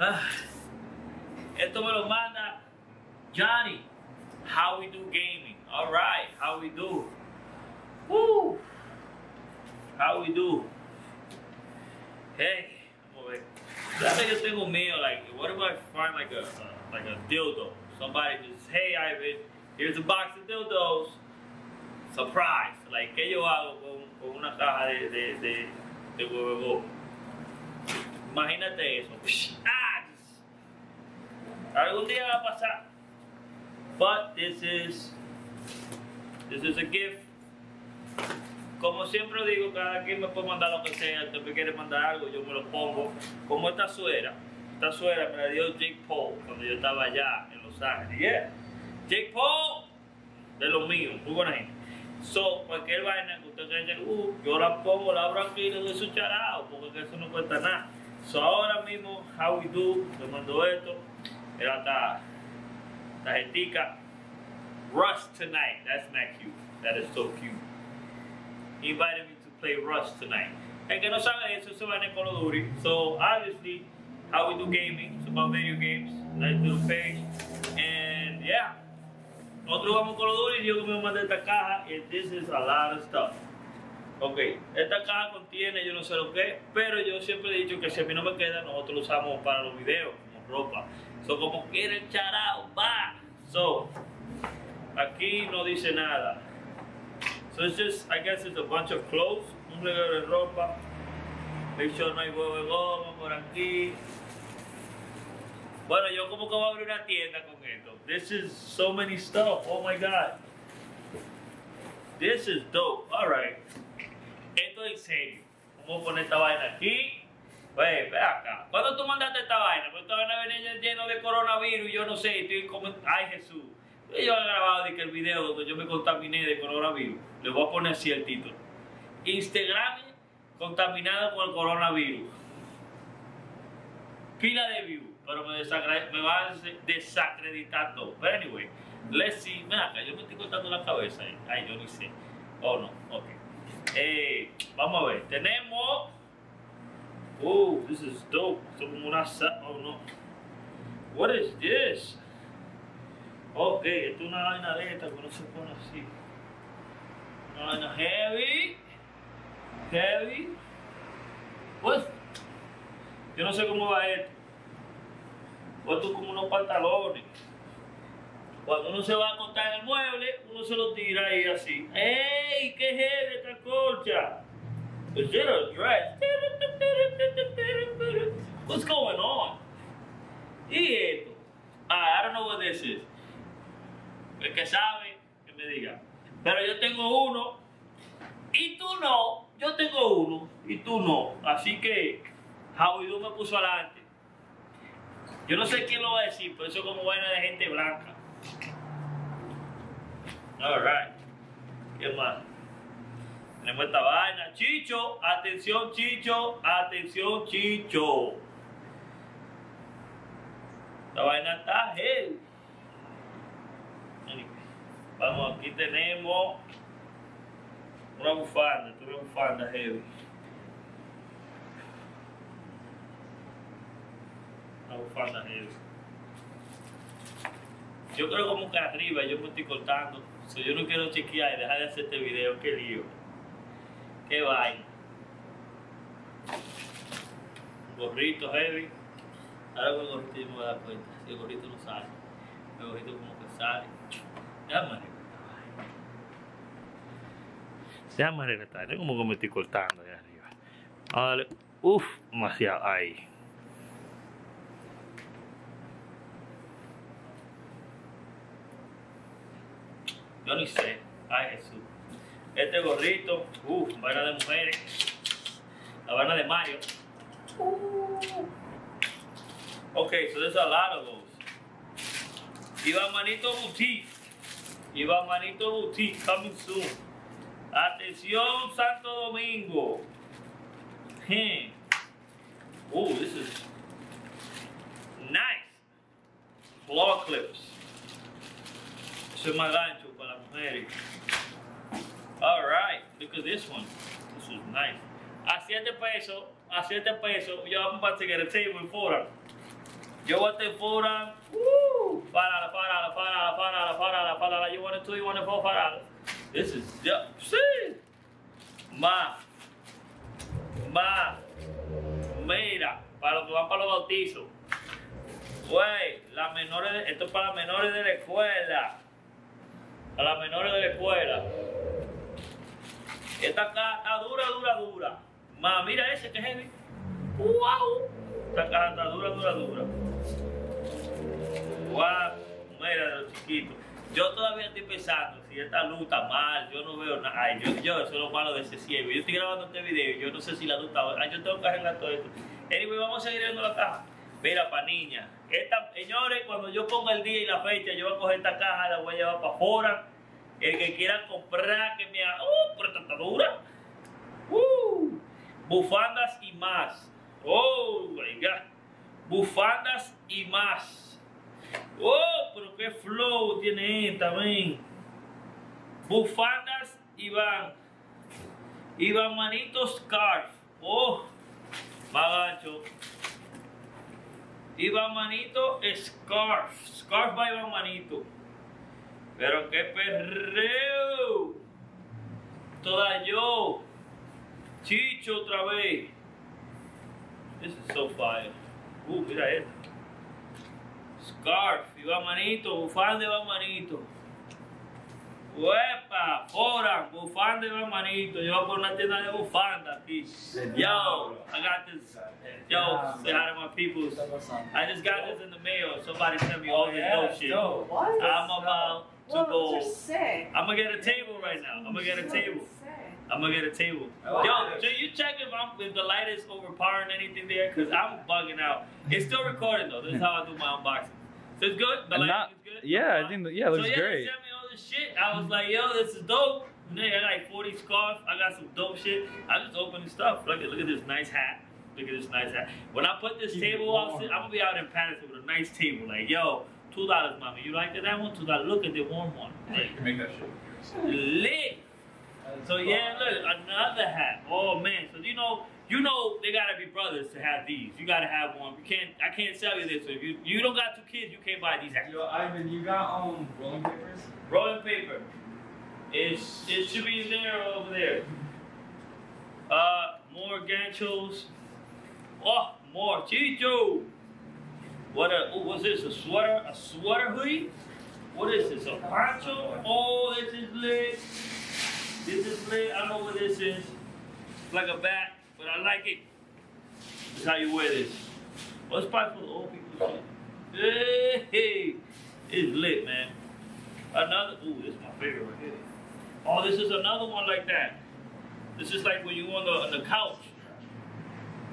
Ah. Ah. Esto me lo manda Johnny. How we do gaming. All right. How we do. Woo. How we do. Hey. Vamos a ver. Yo tengo mío, like, what if I find like a, uh, like a dildo? Somebody just, hey Ivan, here's a box of dildos. Surprise. Like, ¿qué yo hago con, con una caja de, de, de, de huevo? Imagínate eso. Ah, algún día va a pasar. But this is, this is a gift. Como siempre digo, cada quien me puede mandar lo que sea. Usted me quiere mandar algo, yo me lo pongo. Como esta suera. Esta suera me la dio Jake Paul cuando yo estaba allá en Los Ángeles. Yeah. Jake Paul, de los míos, muy buena gente. So, cualquier vaina que usted que, uh, yo la pongo, la abro aquí y le doy su charao, porque eso no cuesta nada. So, ahora mismo, how we do, me mandó esto. Era esta tarjetica. Rust tonight. That's not cute. That is so cute. He invited me to play Rust tonight. El que no sabe eso se va en Call of Duty. So obviously, how we do gaming, it's about video games. Nice little page. And yeah. Nosotros vamos Call of Duty yo me mandé esta caja y this is a lot of stuff. Ok, esta caja contiene yo no sé lo que, pero yo siempre he dicho que si a mí no me queda, nosotros lo usamos para los videos, como ropa. So, como quieren charao, va. So, aquí no dice nada. So it's just, I guess it's a bunch of clothes, un regalo de ropa. Make sure no hay huevo de goma por aquí. Bueno, yo como que voy a abrir una tienda con esto. This is so many stuff. Oh my god. This is dope. Alright. Esto es en serio. Vamos a poner esta vaina aquí. Ve, ve acá. ¿Cuándo tú mandaste esta vaina? Pues esta vaina venía lleno de coronavirus y yo no sé. Estoy como... Ay, Jesús. Yo he grabado el video donde yo me contaminé de coronavirus. Le voy a poner así el título. Instagram contaminado con el coronavirus. Pila de view, pero me, va a des- desacreditar. But anyway, let's see. Mira acá, yo me estoy cortando la cabeza. ahí. Ay, yo ni sé. Oh, no, ok. Eh, vamos a ver, tenemos. Oh, this is dope. Esto es como una. sa- Oh, no. What is this? Ok, esto es una vaina de esta que no se pone así. Una vaina heavy. Heavy. Pues, yo no sé cómo va esto. Puesto como unos pantalones. Cuando uno se va a acostar en el mueble, uno se lo tira ahí así. ¡Ey! ¡Qué heavy esta colcha! Is it a dress? What's going on? ¿Y esto? I don't know what this is. El que sabe, que me diga. Pero yo tengo uno y tú no. Yo tengo uno y tú no. Así que Do me puso adelante. Yo no sé quién lo va a decir, pero eso es como vaina de gente blanca. Alright. ¿Qué más? Tenemos esta vaina. Chicho, atención Chicho, atención Chicho. Esta vaina está. Anyway, Vamos, aquí tenemos una bufanda, una bufanda heavy. Una bufanda heavy. Yo creo como que arriba yo me estoy cortando. So, yo no quiero chequear y dejar de hacer este video. Qué lío. Qué vaina. Gorrito heavy. Ahora con el gorrito yo me voy a dar cuenta. Si el gorrito no sale. El gorrito como que sale. Déjame arreglar esta vaina. Déjame arreglar esta vaina. Como que me estoy cortando ahí arriba. Vale. Uf, demasiado. Ahí. Yo ni sé. Ay, Jesús. Este gorrito, uff, vaina de mujeres. La vaina de Mario. Uh. Okay, so there's a lot of those. Iván Manito Boutique. Iván Manito Boutique coming soon. Atención, Santo Domingo. Hmm. Oh, this is nice. Claw clips. Eso es más gancho para las mujeres. Look at this one. This is nice. A 7 pesos, a 7 pesos. Yo, I'm about to get a table in Foran. Yo voy a en Foran. Woo! Parala, parala, parala, parala, parala, parala. You want it two, you want it four, parala. This is, yeah, sí. Más. Más. Mira, para los que van para los bautizos. Güey, las menores, esto es para las menores de la escuela. A las menores de la escuela. Esta caja está dura, dura, dura. Más, mira ese que es heavy. ¡Wow! Esta caja está dura, dura, dura. ¡Wow! Mira de los chiquitos. Yo todavía estoy pensando si esta luz está mal, yo no veo nada. Ay, yo, yo, eso es lo malo de ese ciego. Yo estoy grabando este video, yo no sé si la luz está. Ay, yo tengo que arreglar todo esto. Anyway, vamos a seguir viendo la caja. Mira, pa' niña. Esta, señores, cuando yo ponga el día y la fecha, yo voy a coger esta caja, la voy a llevar para afuera. El que quiera comprar, que me haga. ¡Uh! Pero esta está dura. ¡Uh! Bufandas y más. ¡Oh, my God! Bufandas y más. ¡Oh, pero qué flow tiene esta, ven! Bufandas. Y van manitos scarf. ¡Oh! Magacho. Iván Manito Scarf. Scarf by Iván Manito. Pero qué perreo. Toda yo. Chicho otra vez. This is so fire. Uh, mira esto. Scarf, Iván Manito, bufanda Iván Manito. Uepa, Foran, bufanda Iván Manito. Yo voy a poner una tienda de bufanda aquí. Yo, I got this. Yo, say hi to my peoples. I just got this in the mail. Somebody sent me all this dope shit. What? I'm about to Whoa, go. those are sick. I'm gonna get a table right now. I'm gonna get a table. I'm gonna get a table. I like Yo, this. so you check if I'm if the light is overpowering anything there, cause I'm bugging out. It's still recording though. This is how I do my unboxing. So it's good. The And lighting not- is good. yeah, I think yeah, it looks so, yeah, great. They sent me all this shit. I was like, yo, this is dope. Nigga, I got like 40 scarves. I got some dope shit. I just opening stuff. Look at look at this nice hat. Look at this nice hat. When I put this Keep table out. I'm gonna be out in Patterson with a nice table. Like, yo, two dollars, mommy. You like that one? Two dollars. Look at the warm one. Like, Make that shit. lit. So yeah, look, another hat. Oh man, so you know, you know they gotta be brothers to have these. You gotta have one. You can't. I can't sell you this. So if you you don't got two kids, you can't buy these hats. Yo, Ivan, you got um rolling papers? Rolling paper. It's it should be there or over there. Uh, more ganchos. Oh, more chicho. What a oh, what's this? A sweater? A sweater hoodie? What is this? A poncho? Oh, this is lit. This is lit. I know what this is. It's like a bat, but I like it. This is how you wear this. Well, it's probably for the old people shit. Hey, it's lit, man. Another, ooh, this is my favorite right here. Oh, this is another one like that. This is like when you on the on the couch,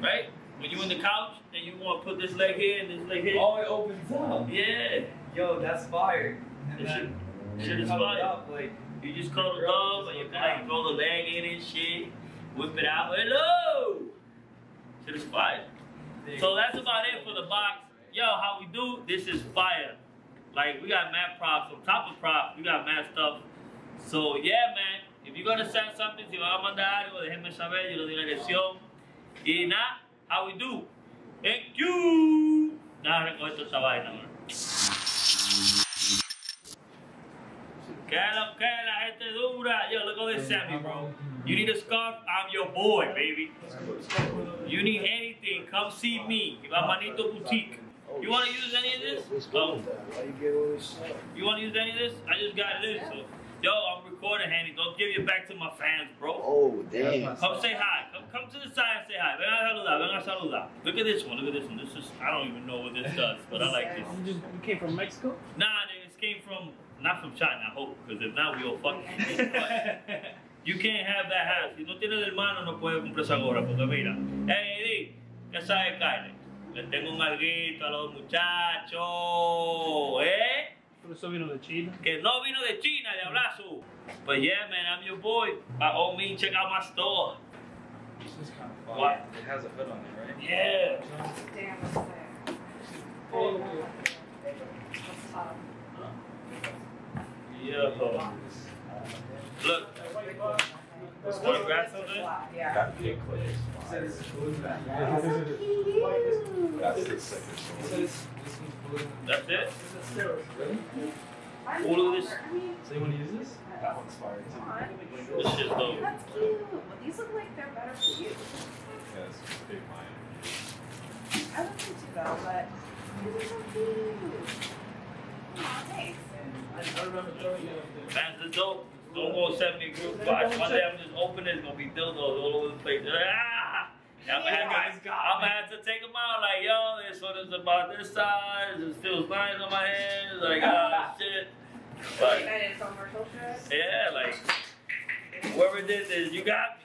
right? When you in the couch and you want to put this leg here and this leg here. Oh, it opens up. Yeah, Yo, that's fire. And then shit- shit you is fire. Up, like, you just cuddle it up and you like throw the leg in and shit, whip it out. Hello, shit is fire. So that's about it for the box. Yo, how we do? This is fire. Like we got mad props on top of props. We got mad stuff. So yeah, man. If you're gonna send something, si van a mandar algo, déjenme saber. Yo le doy la dirección. Y nada, how we do? Thank you. Nada, recoge toda esa vaina, man. Que la, que la gente dura. Yo, look at this Sammy, bro. You need a scarf? I'm your boy, baby. You need anything? Come see me. Manito Boutique. You want to use any of this? Oh, you want to use any of this? I just got this. So. Yo, I'm recording, Handy. Don't give it back to my fans, bro. Oh, damn. Come say hi. Come, to the side and say hi. Ven a saludar. Ven a saludar. Look at this one. Look at this one. This is, I don't even know what this does, but I like this. You just you came from Mexico? Nah, this came from, not from China, I hope, because if not, we all fucking. You can't have that hat. Si no tienes hermano, no puedes comprar esa gorra, porque mira. Hey, Eddie, ¿qué sabe Kyle? Le tengo un alguito a los muchachos, ¿eh? Pero eso vino de China. Que no vino de China, de abrazo. But yeah, man, I'm your boy. By all means, check out my store. This is kind of fun. What? It has a hood on it, right? Yeah. Damn, it's sick. What's top? Yeah. Look, Those What, are grass just over there? flat, Yeah. That big place. Says blue back. That's the sickest It one. says this one's blue. That's it? Really? I'm All of this- I mean, So you want to use this? That one's fire too. come on. This shit's dope. That's cute. But these look like they're better for you. Yeah, it's just big mine. I love them too though, but these are so cute. Aw, thanks. I remember throwing it up. That's the dope. Don't go send me group watch. One day I'm just opening, it's gonna be dildos all over the place. Ah! I'm gonna, have, guys to, got I'm gonna have to take them out like, yo, this one is about this size, it feels nice on my hands, like, ah, shit. But, that infomercial shit. yeah, like, whoever did this, you got me.